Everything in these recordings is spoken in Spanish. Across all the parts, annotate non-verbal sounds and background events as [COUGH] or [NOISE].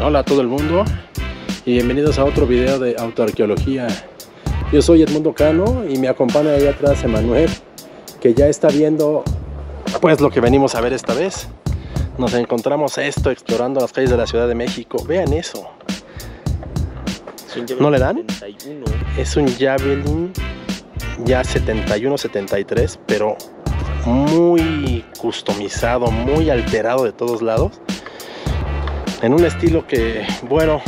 Hola a todo el mundo y bienvenidos a otro video de autoarqueología. Yo soy Edmundo Cano y me acompaña ahí atrás Emanuel, que ya está viendo pues lo que venimos a ver esta vez. Nos encontramos esto explorando las calles de la Ciudad de México. Vean eso. ¿No le dan? 71. Es un Javelin ya 71-73, pero muy customizado, muy alterado de todos lados. En un estilo que, bueno,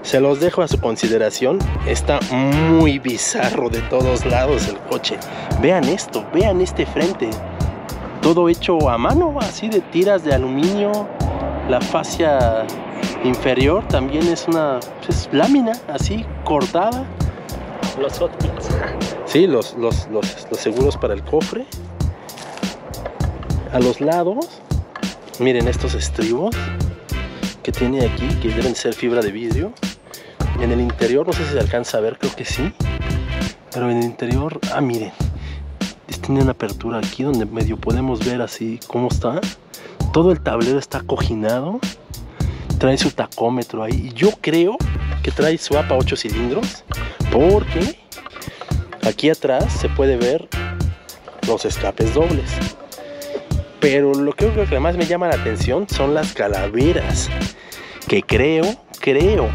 se los dejo a su consideración. Está muy bizarro de todos lados el coche. Vean esto, vean este frente. Todo hecho a mano, así de tiras de aluminio. La fascia inferior también es una pues, lámina así cortada. Los hot Sí, los, los, los, seguros para el cofre. A los lados, miren estos estribos que tiene aquí, que deben ser fibra de vidrio. En el interior, no sé si se alcanza a ver, creo que sí. Pero en el interior, ah, miren, tiene una apertura aquí donde medio podemos ver así cómo está. Todo el tablero está coginado. Trae su tacómetro ahí. Y yo creo que trae su APA 8 cilindros. Porque Aquí atrás se puede ver los escapes dobles. Pero lo que, que más me llama la atención son las calaveras. Que creo, creo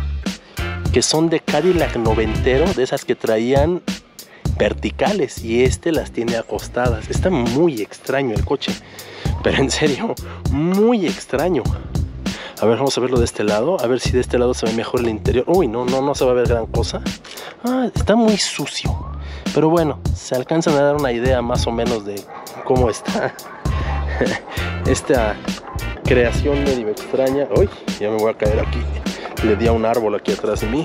que son de Cadillac noventero, de esas que traían verticales y este las tiene acostadas. Está muy extraño el coche, pero en serio, muy extraño. A ver, vamos a verlo de este lado, a ver si de este lado se ve mejor el interior. Uy, no, no, no se va a ver gran cosa. Ah, está muy sucio. Pero bueno, se alcanzan a dar una idea más o menos de cómo está [LAUGHS] esta creación medio extraña. Uy, ya me voy a caer aquí. Le di a un árbol aquí atrás de mí.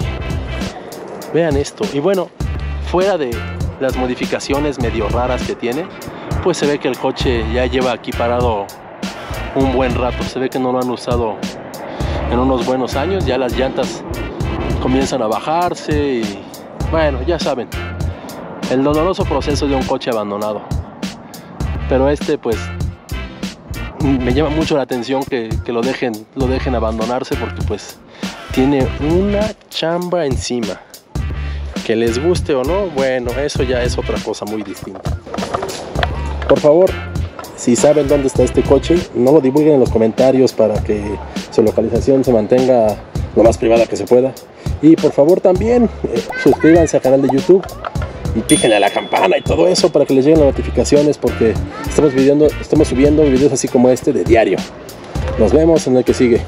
Vean esto. Y bueno, fuera de las modificaciones medio raras que tiene, pues se ve que el coche ya lleva aquí parado un buen rato. Se ve que no lo han usado en unos buenos años. Ya las llantas comienzan a bajarse y bueno, ya saben, el doloroso proceso de un coche abandonado. Pero este pues me llama mucho la atención que, lo, dejen, lo dejen abandonarse porque pues tiene una chamba encima. Que les guste o no, bueno, eso ya es otra cosa muy distinta. Por favor, si saben dónde está este coche, no lo divulguen en los comentarios para que su localización se mantenga lo más privada que se pueda. Y por favor también eh, suscríbanse al canal de YouTube y píquenle a la campana y todo eso para que les lleguen las notificaciones porque estamos, estamos subiendo videos así como este de diario. Nos vemos en el que sigue.